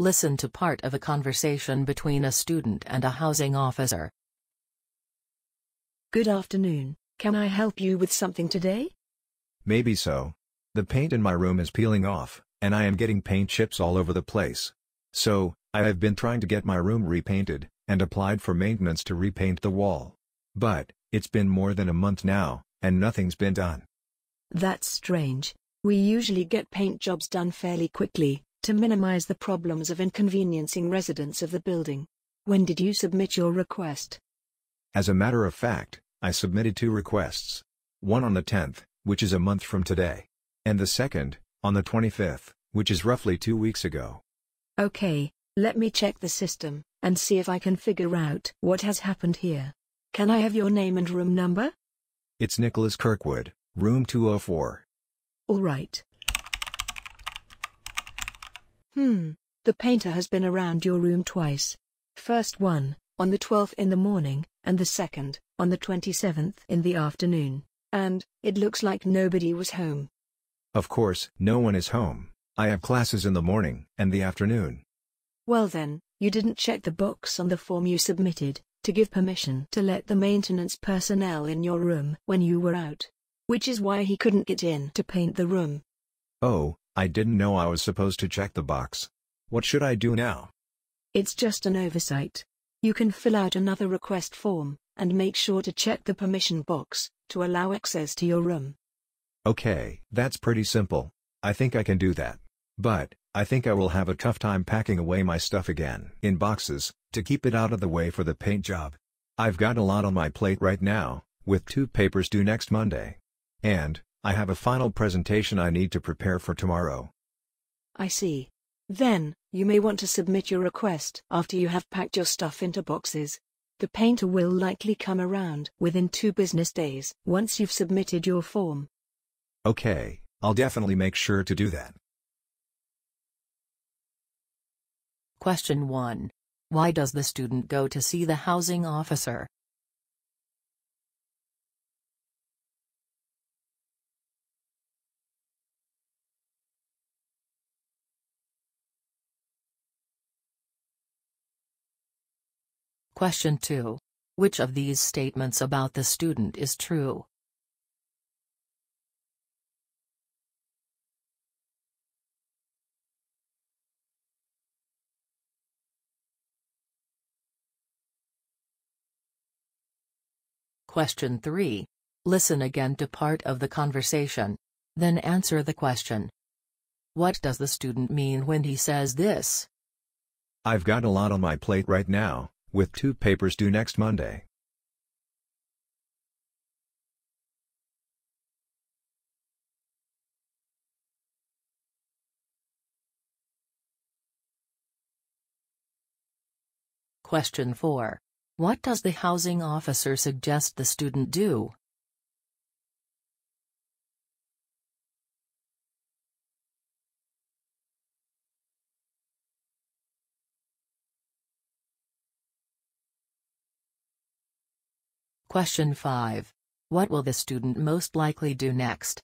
Listen to part of a conversation between a student and a housing officer. Good afternoon, can I help you with something today? Maybe so. The paint in my room is peeling off, and I am getting paint chips all over the place. So, I have been trying to get my room repainted, and applied for maintenance to repaint the wall. But, it's been more than a month now, and nothing's been done. That's strange. We usually get paint jobs done fairly quickly, to minimize the problems of inconveniencing residents of the building. When did you submit your request? As a matter of fact, I submitted two requests. One on the 10th, which is a month from today. And the second, on the 25th, which is roughly two weeks ago. Okay, let me check the system, and see if I can figure out what has happened here. Can I have your name and room number? It's Nicholas Kirkwood, room 204. Alright. Hmm, the painter has been around your room twice. First one, on the 12th in the morning, and the second, on the 27th in the afternoon. And, it looks like nobody was home. Of course, no one is home. I have classes in the morning and the afternoon. Well then, you didn't check the box on the form you submitted, to give permission to let the maintenance personnel in your room when you were out. Which is why he couldn't get in to paint the room. Oh, I didn't know I was supposed to check the box. What should I do now? It's just an oversight. You can fill out another request form, and make sure to check the permission box, to allow access to your room. Okay, that's pretty simple. I think I can do that. But, I think I will have a tough time packing away my stuff again in boxes, to keep it out of the way for the paint job. I've got a lot on my plate right now, with two papers due next Monday. And, I have a final presentation I need to prepare for tomorrow. I see. Then, you may want to submit your request after you have packed your stuff into boxes. The painter will likely come around within two business days once you've submitted your form. Okay, I'll definitely make sure to do that. Question 1. Why does the student go to see the housing officer? Question 2. Which of these statements about the student is true? Question 3. Listen again to part of the conversation. Then answer the question. What does the student mean when he says this? I've got a lot on my plate right now, with two papers due next Monday. Question 4. What does the housing officer suggest the student do? Question 5. What will the student most likely do next?